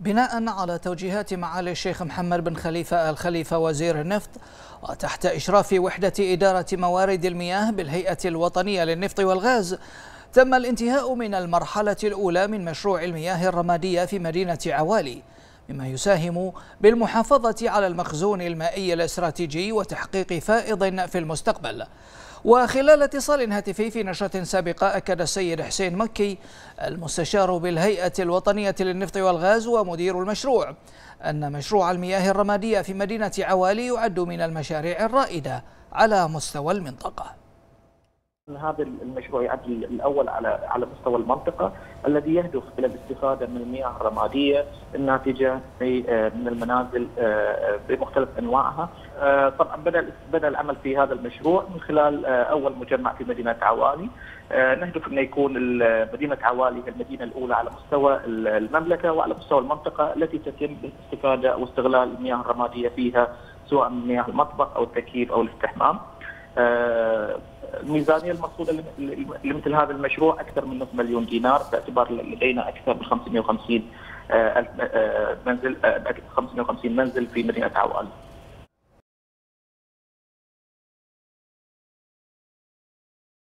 بناء على توجيهات معالي الشيخ محمد بن خليفة الخليفة وزير النفط وتحت إشراف وحدة إدارة موارد المياه بالهيئة الوطنية للنفط والغاز تم الانتهاء من المرحلة الأولى من مشروع المياه الرمادية في مدينة عوالي مما يساهم بالمحافظة على المخزون المائي الاستراتيجي وتحقيق فائض في المستقبل. وخلال اتصال هاتفي في نشرة سابقة أكد السيد حسين مكي المستشار بالهيئة الوطنية للنفط والغاز ومدير المشروع أن مشروع المياه الرمادية في مدينة عوالي يعد من المشاريع الرائدة على مستوى المنطقة. هذا المشروع يعد الأول على على مستوى المنطقة الذي يهدف إلى الاستفادة من المياه الرمادية الناتجة من المنازل بمختلف أنواعها. طبعا بدا بدأ العمل في هذا المشروع من خلال أول مجمع في مدينة عوالي. نهدف إنه يكون مدينة عوالي المدينة الأولى على مستوى المملكة وعلى مستوى المنطقة التي تتم الاستفادة واستغلال المياه الرمادية فيها سواء من مياه المطبخ أو التكييف أو الاستحمام. الميزانية المقصودة لمثل هذا المشروع أكثر من نصف مليون دينار باعتبار لدينا أكثر من 550 منزل 550 منزل في مدينة عوالي.